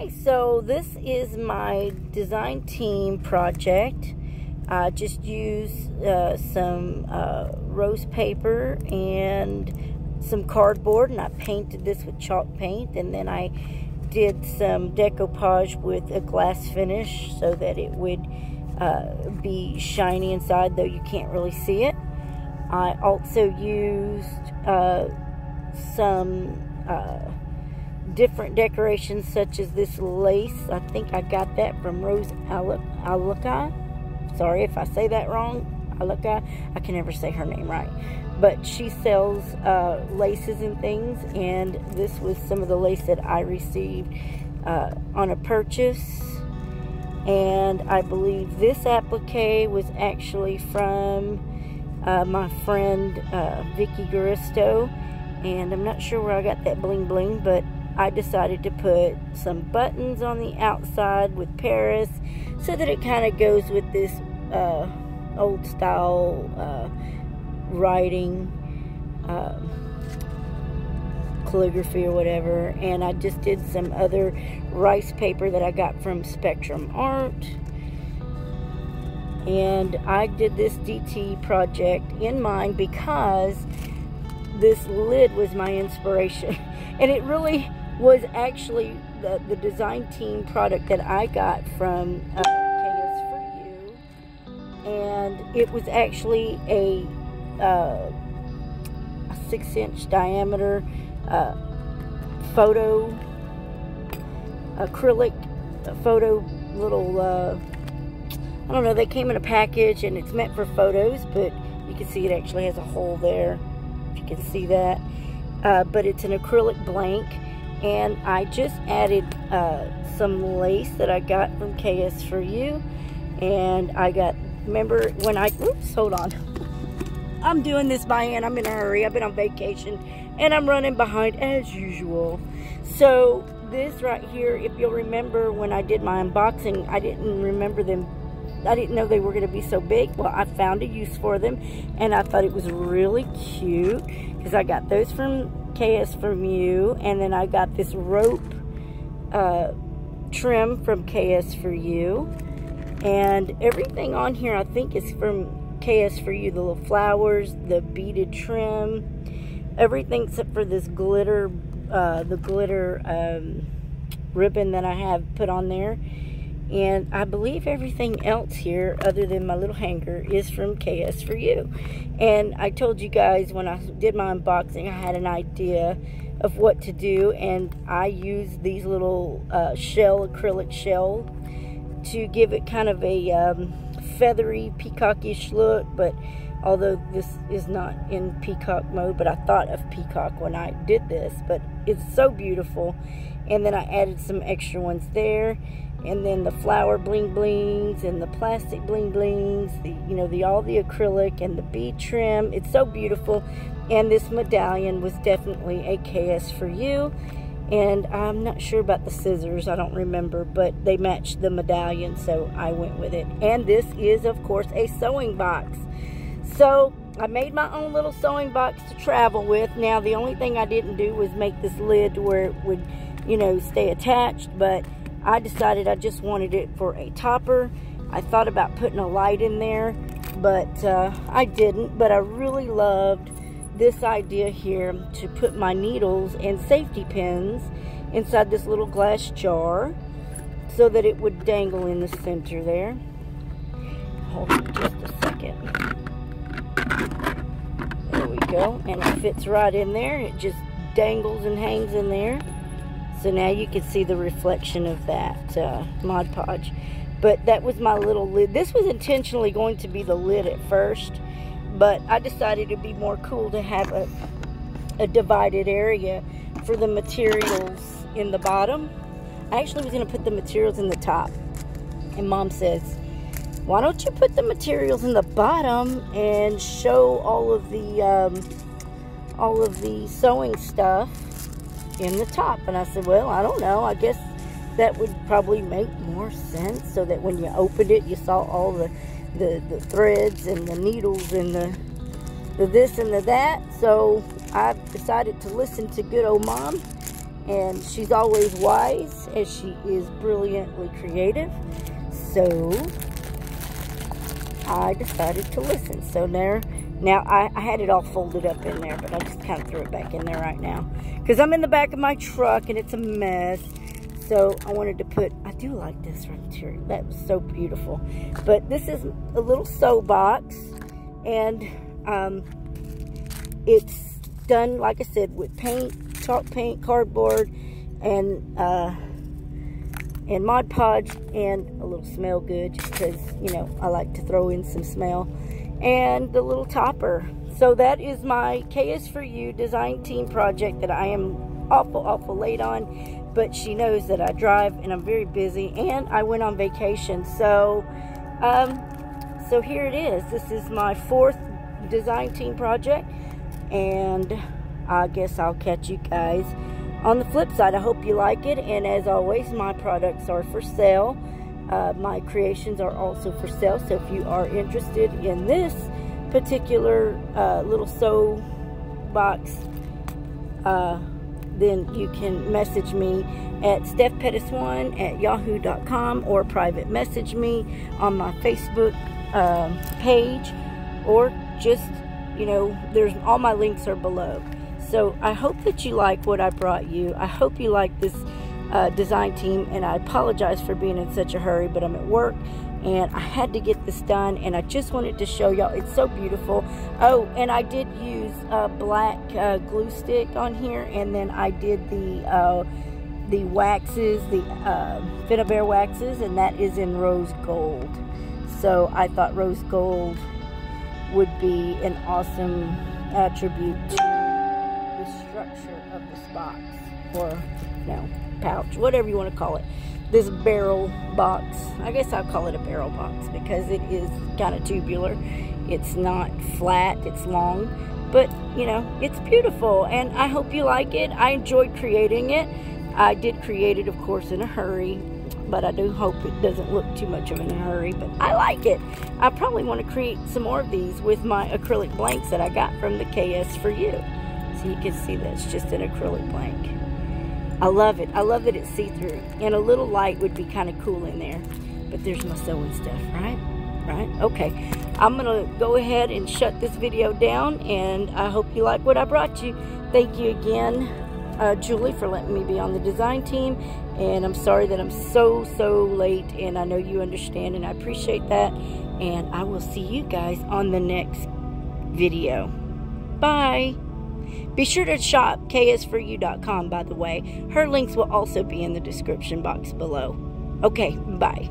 Okay, so this is my design team project. I just used uh, some uh, rose paper and some cardboard and I painted this with chalk paint and then I did some decoupage with a glass finish so that it would uh, be shiny inside though you can't really see it. I also used uh, some uh, different decorations such as this lace. I think I got that from Rose Aluka. Sorry if I say that wrong. Aluka. I can never say her name right. But she sells uh, laces and things. And this was some of the lace that I received uh, on a purchase. And I believe this applique was actually from uh, my friend uh, Vicky Garisto. And I'm not sure where I got that bling bling, but I decided to put some buttons on the outside with Paris so that it kind of goes with this uh, old style uh, writing uh, calligraphy or whatever. And I just did some other rice paper that I got from Spectrum Art. And I did this DT project in mind because this lid was my inspiration. And it really was actually the, the design team product that I got from uh, KS for You. And it was actually a, uh, a six inch diameter uh, photo, acrylic photo little, uh, I don't know, they came in a package and it's meant for photos, but you can see it actually has a hole there, if you can see that. Uh, but it's an acrylic blank and I just added uh, some lace that I got from KS for You and I got remember when I oops hold on. I'm doing this by hand. I'm in a hurry. I've been on vacation. And I'm running behind as usual. So this right here if you'll remember when I did my unboxing I didn't remember them. I didn't know they were going to be so big. Well, I found a use for them, and I thought it was really cute because I got those from KS from you, and then I got this rope uh, trim from KS for you, and everything on here I think is from KS for you. The little flowers, the beaded trim, everything except for this glitter, uh, the glitter um, ribbon that I have put on there and I believe everything else here, other than my little hanger, is from KS for You. And I told you guys when I did my unboxing, I had an idea of what to do. And I used these little uh, shell, acrylic shell, to give it kind of a um, feathery, peacockish look. But although this is not in peacock mode, but I thought of peacock when I did this. But it's so beautiful. And then I added some extra ones there and then the flower bling blings and the plastic bling blings the you know the all the acrylic and the bead trim. It's so beautiful. And this medallion was definitely a KS for you. And I'm not sure about the scissors I don't remember but they matched the medallion so I went with it. And this is of course a sewing box. So I made my own little sewing box to travel with. Now the only thing I didn't do was make this lid to where it would you know stay attached but I decided I just wanted it for a topper. I thought about putting a light in there, but uh, I didn't. But I really loved this idea here to put my needles and safety pins inside this little glass jar so that it would dangle in the center there. Hold on just a second. There we go. And it fits right in there. It just dangles and hangs in there. So now you can see the reflection of that uh, Mod Podge. But that was my little lid. This was intentionally going to be the lid at first, but I decided it'd be more cool to have a, a divided area for the materials in the bottom. I actually was going to put the materials in the top. And Mom says, why don't you put the materials in the bottom and show all of the um, all of the sewing stuff in the top. And I said, well, I don't know. I guess that would probably make more sense so that when you opened it, you saw all the, the, the threads and the needles and the, the this and the that. So I decided to listen to good old mom And she's always wise as she is brilliantly creative. So I decided to listen. So there, now I, I had it all folded up in there, but I just kind of threw it back in there right now. Because I'm in the back of my truck and it's a mess. So I wanted to put, I do like this right here. That was so beautiful. But this is a little sew box. And um, it's done, like I said, with paint, chalk paint, cardboard, and uh, and Mod Podge and a little smell good just because, you know, I like to throw in some smell. And the little topper. So that is my KS4U design team project that I am awful, awful late on. But she knows that I drive and I'm very busy and I went on vacation. So, um, so here it is. This is my fourth design team project. And I guess I'll catch you guys on the flip side, I hope you like it. And as always, my products are for sale. Uh, my creations are also for sale. So if you are interested in this particular uh, little sew box, uh, then you can message me at stefpetis1 at yahoo.com or private message me on my Facebook um, page or just, you know, there's all my links are below. So I hope that you like what I brought you. I hope you like this uh, design team, and I apologize for being in such a hurry, but I'm at work, and I had to get this done, and I just wanted to show y'all. It's so beautiful. Oh, and I did use a black uh, glue stick on here, and then I did the uh, the waxes, the uh, Finnabair waxes, and that is in rose gold. So I thought rose gold would be an awesome attribute to the structure of this box or know pouch whatever you want to call it this barrel box I guess I'll call it a barrel box because it is kind of tubular it's not flat it's long but you know it's beautiful and I hope you like it I enjoyed creating it I did create it of course in a hurry but I do hope it doesn't look too much of in a hurry but I like it I probably want to create some more of these with my acrylic blanks that I got from the KS for You. so you can see that it's just an acrylic blank. I love it. I love that it's see-through. And a little light would be kind of cool in there. But there's my sewing stuff, right? Right? Okay. I'm going to go ahead and shut this video down. And I hope you like what I brought you. Thank you again, uh, Julie, for letting me be on the design team. And I'm sorry that I'm so, so late. And I know you understand. And I appreciate that. And I will see you guys on the next video. Bye. Be sure to shop ks4u.com, by the way. Her links will also be in the description box below. Okay, bye.